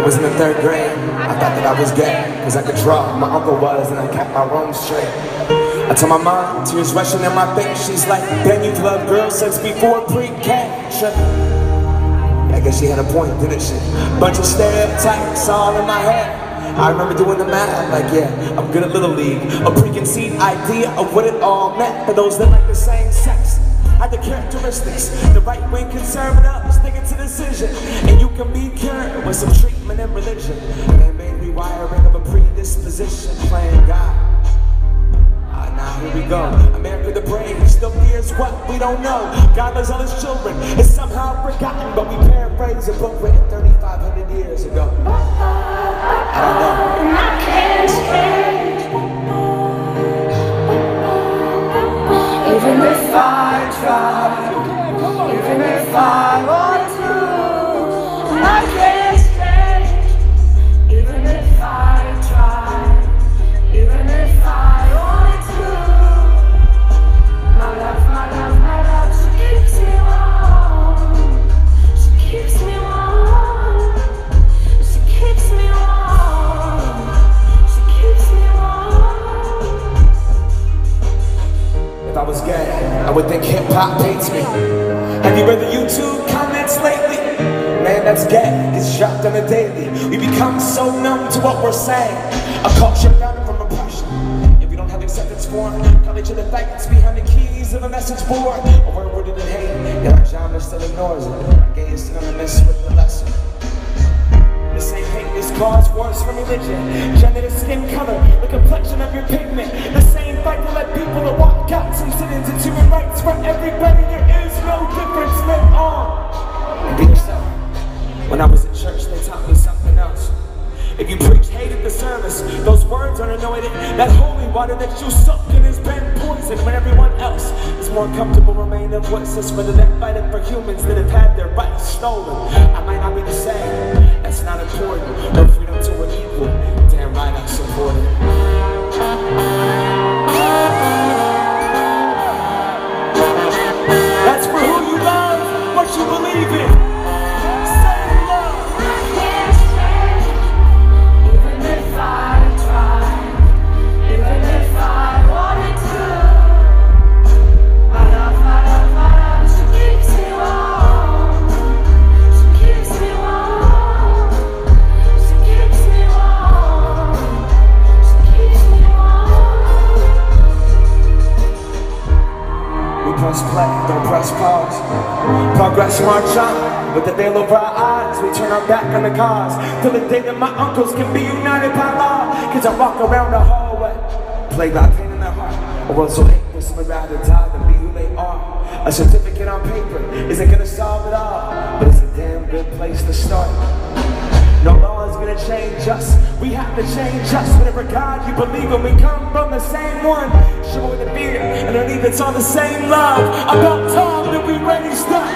was in the third grade, I thought that I was gay, cause I could draw, my uncle was, and I kept my room straight. I told my mom, tears rushing in my face, she's like, then you've loved girls since before pre-K. I guess she had a point, didn't she? Bunch of stereotypes all in my head. I remember doing the math, like yeah, I'm good at Little League. A preconceived idea of what it all meant for those that like the same sex. I had the characteristics, the right wing conservative, sticking to decision. Can be cured with some treatment and religion. They made rewiring of a predisposition, playing God. Ah, now here we go. America the brave still fears what we don't know. God loves all his children. It's somehow forgotten, but we paraphrase a book written 3,500 years ago. I don't know. I can't change. Even if I try, even if I I would think hip hop hates me. Have you read the YouTube comments lately? Man, that's gay. It's dropped on a daily. We become so numb to what we're saying. A culture founded from oppression. If we don't have acceptance for it, college of the facts behind the keys of a message board. Or we're rooted in hate, yet our genre still ignores it. Gay is synonymous with the lesson. The same hate is cause wars for religion. Gender, skin color, the complexion of your pigment. The same fight to let people for everybody. There is no difference. Live on. And be yourself. When I was in church, they taught me something else. If you preach hate at the service, those words are anointed. That holy water that you suck in has been poison when everyone else is more comfortable remaining voiceless rather than fighting for humans that have had their rights stolen. I might not be the same, that's not important. No freedom to an equal, damn right I support it. Press pause. Progress march on with the veil over our eyes. We turn our back on the cause till the day that my uncles can be united by law. Cause I walk around the hallway, plagued by pain in their heart. A world so hopeless, would rather die than be who they are. A certificate on paper isn't gonna solve it all, but it's a damn good place to start. No law is gonna change us. We have to change us. Whatever God you believe in, we come from the same one. Show the fear, and underneath it's all the same love. About time that we raised up.